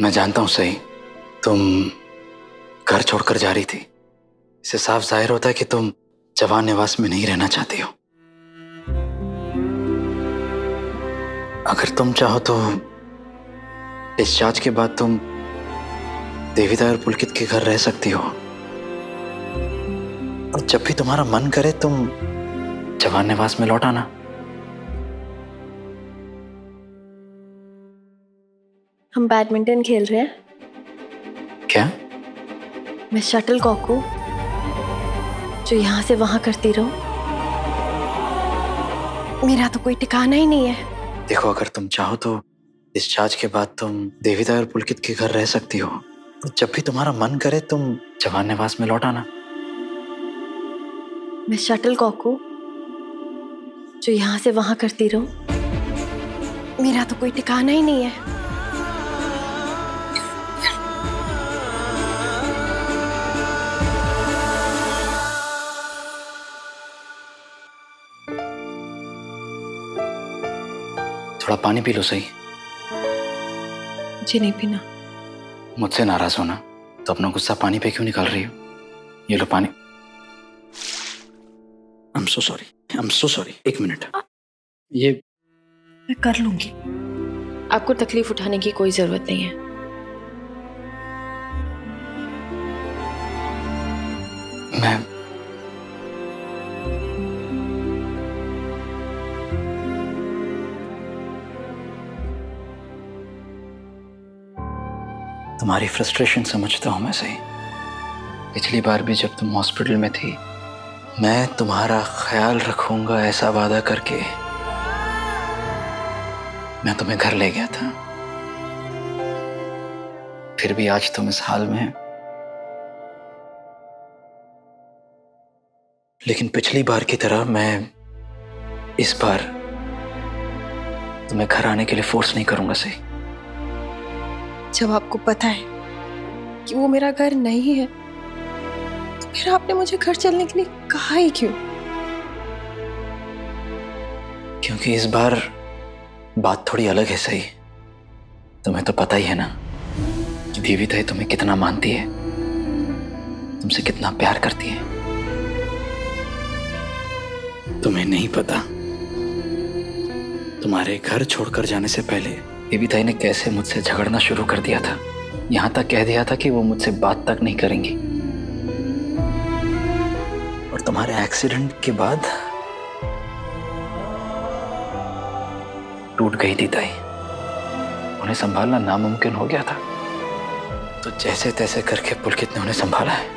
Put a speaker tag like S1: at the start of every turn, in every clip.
S1: मैं जानता हूँ सही। तुम घर छोड़कर जा रही थी। इससे साफ़ ज़ाहिर होता है कि तुम जवान निवास में नहीं रहना चाहती हो। अगर तुम चाहो तो डिस्चार्ज के बाद तुम देवीदा और पुलकित के घर रह सकती हो। और जब भी तुम्हारा मन करे, तुम जवान निवास में लौट आना।
S2: हम बैडमिंटन खेल रहे हैं।
S1: क्या?
S2: मैं शटल कॉक हूँ जो यहाँ से वहाँ करती रहूँ। मेरा तो कोई ठिकाना ही नहीं है।
S1: देखो अगर तुम चाहो तो डिस्चार्ज के बाद तुम देवीदा और पुलकित के घर रह सकती हो। और जब भी तुम्हारा मन करे तुम जवान निवास में लौट आना।
S2: मैं शटल कॉक हूँ जो यहाँ से वहाँ करती रहूँ। मेरा तो कोई ठिकाना ही नहीं है।
S1: थोड़ा पानी पी लो सही।
S2: जी नहीं पीना।
S1: मुझसे नाराज़ होना। तो अपना गुस्सा पानी पे क्यों निकाल रही हो? ये लो पानी। I am so sorry I am so sorry एक मिनट। ये
S2: मैं कर लूँगी। आपको तकलीफ़ उठाने की कोई ज़रूरत नहीं है।
S1: मैं तुम्हारी फ्रस्ट्रेशन समझता हूँ मैं, सही। पिछली बार भी जब तुम हॉस्पिटल में थी, मैं तुम्हारा ख्याल रखूँगा ऐसा वादा करके। मैं तुम्हें घर ले गया था। फिर भी आज तुम इस हाल में लेकिन पिछली बार की तरह मैं इस बार तुम्हें घर आने के लिए फोर्स नहीं करूँगा, सही।
S2: जब आपको पता है कि वो मेरा घर नहीं है तो फिर आपने मुझे घर चलने के लिए कहा ही क्यों?
S1: क्योंकि इस बार बात थोड़ी अलग है, सही? तुम्हें तो पता ही है ना कि देवी ताई तुम्हें कितना मानती है, तुमसे कितना प्यार करती है। तुम्हें नहीं पता, तुम्हारे घर छोड़कर जाने से पहले ताई ने कैसे मुझसे झगड़ना शुरू कर दिया था? यहाँ तक कह दिया था कि वो मुझसे बात तक नहीं करेंगी। और तुम्हारे एक्सीडेंट के बाद टूट गई थी ताई। उन्हें संभालना नामुमकिन हो गया था। तो जैसे तैसे करके पुलकित ने उन्हें संभाला है।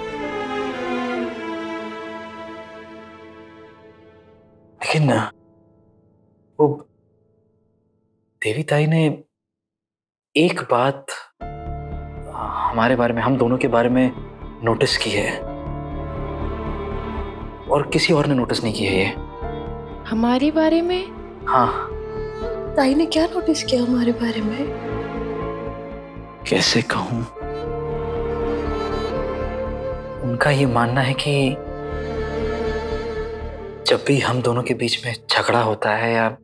S1: लेकिन, वो देवी ताई ने एक बात हमारे बारे में हम दोनों के बारे में नोटिस की है। और किसी और ने नोटिस नहीं की है ये।
S2: हमारे बारे में?
S1: हाँ।
S2: ताई ने क्या नोटिस किया हमारे बारे में?
S1: कैसे कहूँ? उनका ये मानना है कि जब भी हम दोनों के बीच में झगड़ा होता है या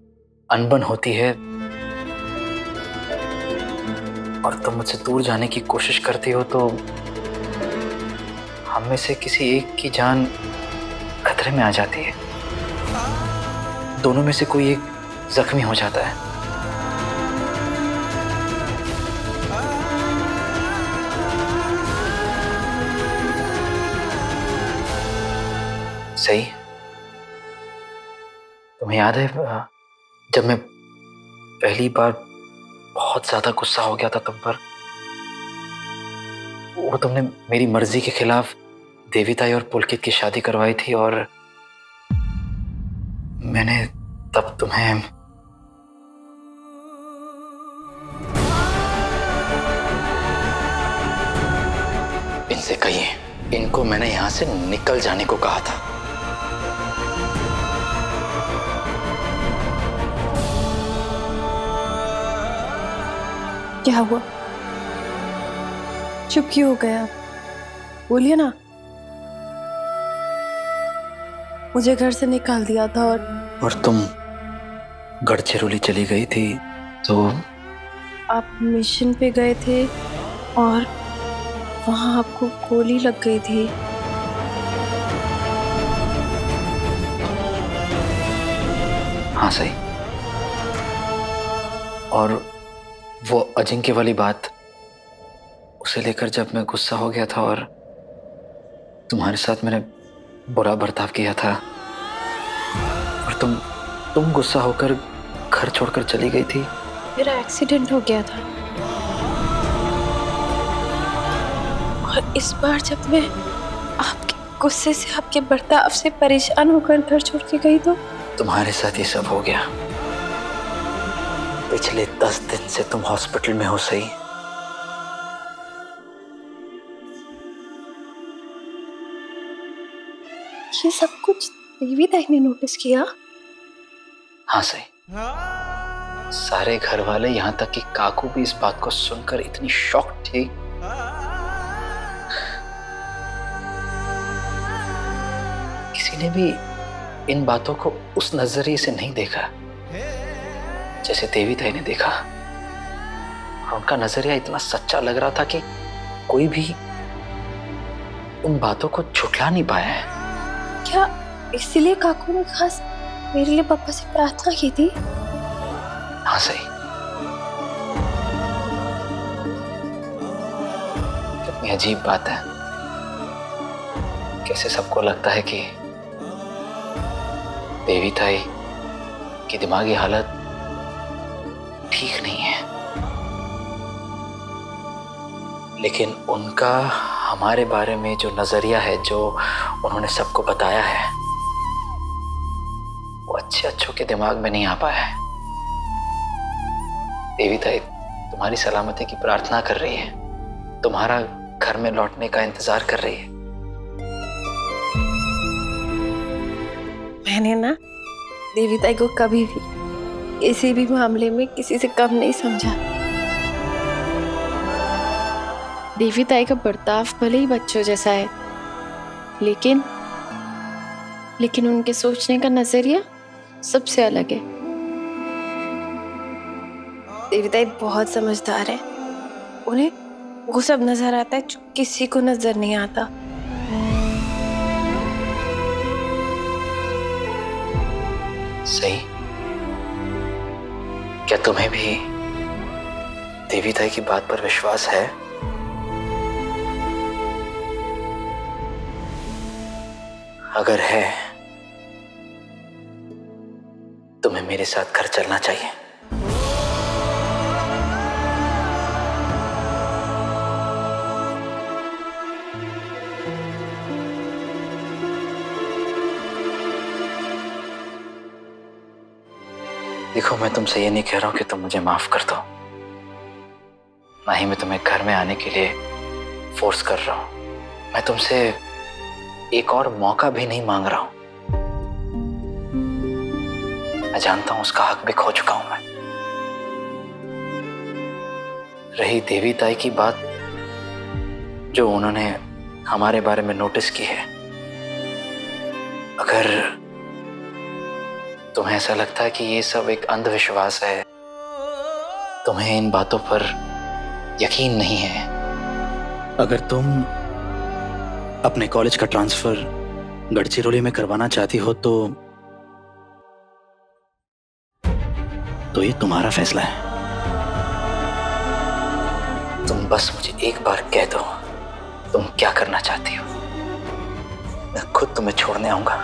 S1: अनबन होती है और तुम मुझसे दूर जाने की कोशिश करती हो तो हम में से किसी एक की जान खतरे में आ जाती है। दोनों में से कोई एक जख्मी हो जाता है। सही। तुम्हें याद है जब मैं पहली बार बहुत ज़्यादा गुस्सा हो गया था तुम पर। वो तुमने मेरी मर्ज़ी के खिलाफ देवीताई और पुलकित की शादी करवाई थी और मैंने तब तुम्हें इनसे कहिए, इनको मैंने यहाँ से निकल जाने को कहा था।
S2: क्या हुआ? चुप क्यों हो गया बोलिए ना। मुझे घर से निकाल दिया था और
S1: और तुम गढ़चिरौली चली गई थी तो
S2: आप मिशन पे गए थे और वहाँ आपको गोली लग गई थी।
S1: हाँ सही। और वो अजिंक्य वाली बात उसे लेकर जब मैं गुस्सा हो गया था और तुम्हारे साथ मैंने बुरा बर्ताव किया था और तुम तुम गुस्सा होकर घर छोड़कर चली गई थी।
S2: मेरा एक्सीडेंट हो गया था। और इस बार जब मैं आपके गुस्से से आपके बर्ताव से परेशान होकर घर छोड़ के गई तो?
S1: तुम्हारे साथ ये सब हो गया। पिछले दस दिन से तुम हॉस्पिटल में हो सही?
S2: ये सब कुछ देवी ताई ने नोटिस किया?
S1: हाँ सही। सारे घर वाले यहाँ तक कि काकू भी इस बात को सुनकर इतनी शॉक थी। किसी ने भी इन बातों को उस नज़रिए से नहीं देखा। जैसे देवी ताई ने देखा। और उनका नज़रिया इतना सच्चा लग रहा था कि कोई भी उन बातों को छुटला नहीं पाया है।
S2: क्या इसीलिए काकू ने खास मेरे लिए पापा से प्रार्थना की थी?
S1: हाँ सही। कितनी अजीब बात है। कैसे सबको लगता है कि देवी ताई की दिमागी हालत लेकिन उनका, हमारे बारे में जो नज़रिया है, जो उन्होंने सबको बताया है, वो अच्छे अच्छों के दिमाग में नहीं आ पाया है। देवी ताई तुम्हारी सलामती की प्रार्थना कर रही है। तुम्हारा घर में लौटने का इंतज़ार कर रही है।
S2: मैंने ना देवी ताई को कभी भी किसी भी मामले में किसी से कम नहीं समझा। देवी ताई का बर्ताव भले ही बच्चों जैसा है लेकिन लेकिन उनके सोचने का नज़रिया सबसे अलग है। देवी ताई बहुत समझदार है। उन्हें वो सब नज़र आता है जो किसी को नज़र नहीं आता।
S1: सही। क्या तुम्हें भी देवी ताई की बात पर विश्वास है? अगर है, तुम्हें मेरे साथ घर चलना चाहिए। देखो, मैं तुमसे ये नहीं कह रहा हूँ कि तुम मुझे माफ़ कर दो। ना ही मैं तुम्हें घर में आने के लिए फोर्स कर रहा हूँ। मैं तुमसे एक और मौका भी नहीं मांग रहा हूँ। मैं जानता हूँ उसका हक भी खो चुका हूँ मैं। रही देवी ताई की बात जो उन्होंने हमारे बारे में नोटिस की है, अगर तुम्हें ऐसा लगता है कि ये सब एक अंधविश्वास है, तुम्हें इन बातों पर यकीन नहीं है। अगर तुम अपने कॉलेज का ट्रांसफ़र गढ़चिरौली में करवाना चाहती हो तो तो ये तुम्हारा फैसला है। तुम बस मुझे एक बार कह दो, तुम क्या करना चाहती हो? मैं खुद तुम्हें छोड़ने आऊँगा।